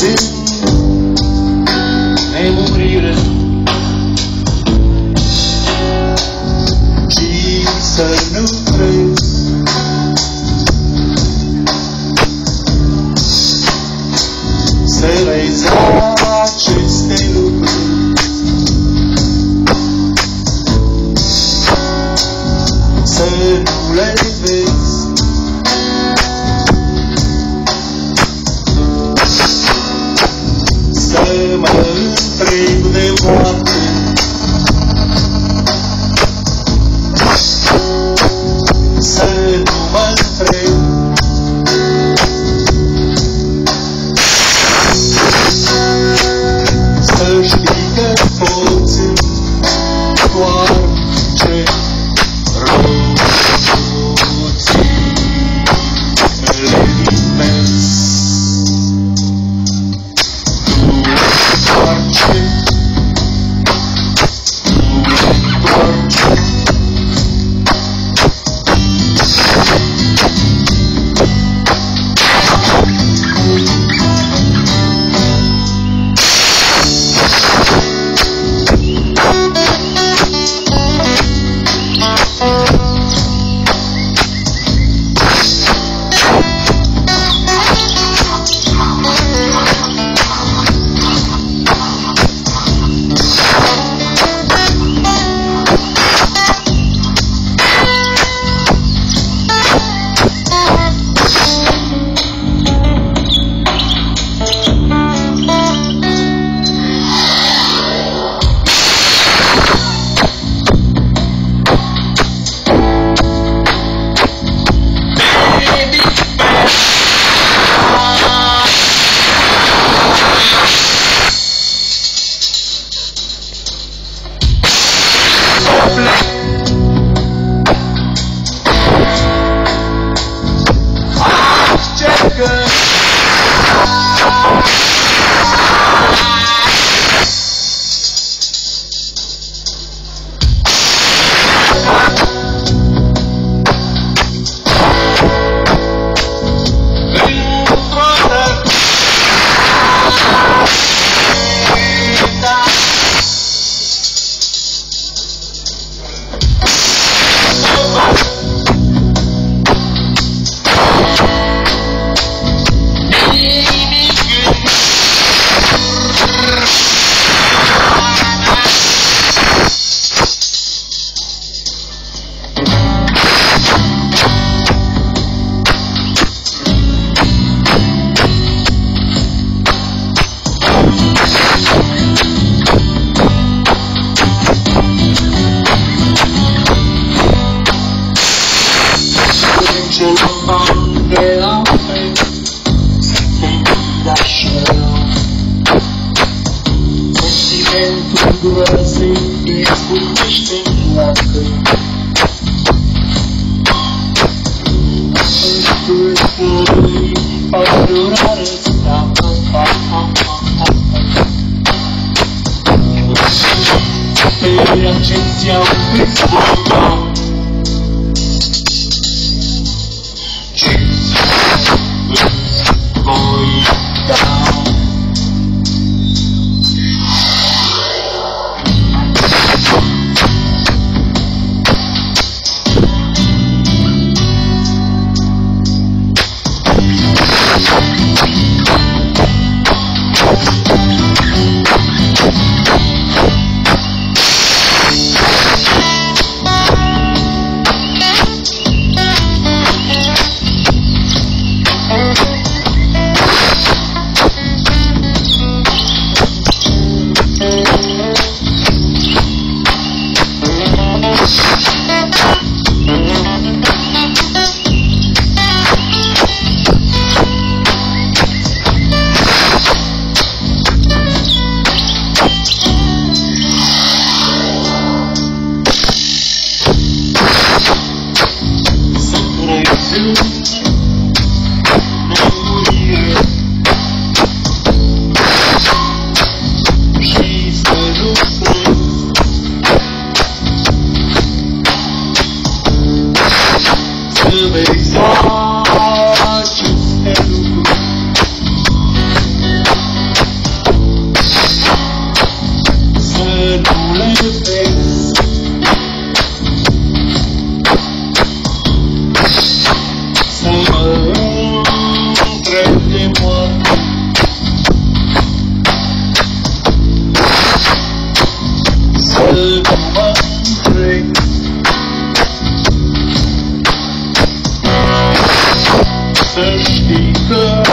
Sim. praying for mercy if we wish me luck. Spiritually, I feel the speaker.